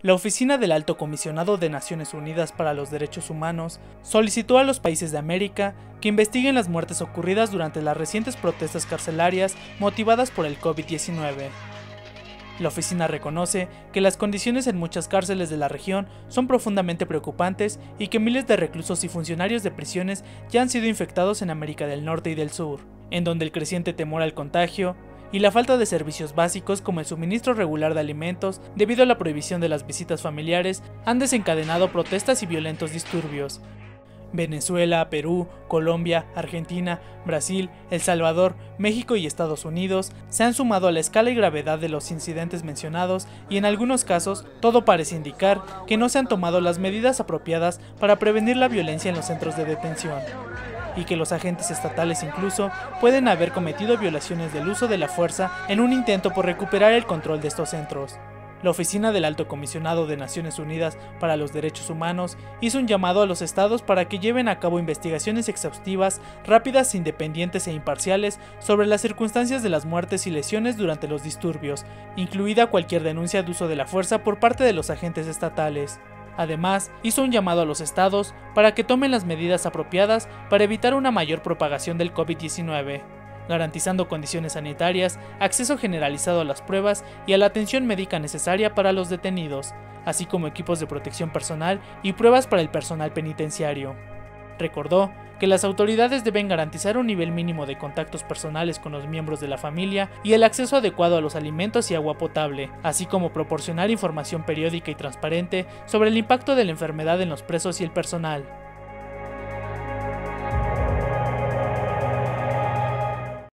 La Oficina del Alto Comisionado de Naciones Unidas para los Derechos Humanos solicitó a los países de América que investiguen las muertes ocurridas durante las recientes protestas carcelarias motivadas por el COVID-19. La oficina reconoce que las condiciones en muchas cárceles de la región son profundamente preocupantes y que miles de reclusos y funcionarios de prisiones ya han sido infectados en América del Norte y del Sur, en donde el creciente temor al contagio y la falta de servicios básicos como el suministro regular de alimentos debido a la prohibición de las visitas familiares han desencadenado protestas y violentos disturbios, Venezuela, Perú, Colombia, Argentina, Brasil, El Salvador, México y Estados Unidos se han sumado a la escala y gravedad de los incidentes mencionados y en algunos casos todo parece indicar que no se han tomado las medidas apropiadas para prevenir la violencia en los centros de detención y que los agentes estatales incluso pueden haber cometido violaciones del uso de la fuerza en un intento por recuperar el control de estos centros la Oficina del Alto Comisionado de Naciones Unidas para los Derechos Humanos hizo un llamado a los estados para que lleven a cabo investigaciones exhaustivas, rápidas, independientes e imparciales sobre las circunstancias de las muertes y lesiones durante los disturbios, incluida cualquier denuncia de uso de la fuerza por parte de los agentes estatales. Además, hizo un llamado a los estados para que tomen las medidas apropiadas para evitar una mayor propagación del COVID-19 garantizando condiciones sanitarias, acceso generalizado a las pruebas y a la atención médica necesaria para los detenidos, así como equipos de protección personal y pruebas para el personal penitenciario. Recordó que las autoridades deben garantizar un nivel mínimo de contactos personales con los miembros de la familia y el acceso adecuado a los alimentos y agua potable, así como proporcionar información periódica y transparente sobre el impacto de la enfermedad en los presos y el personal.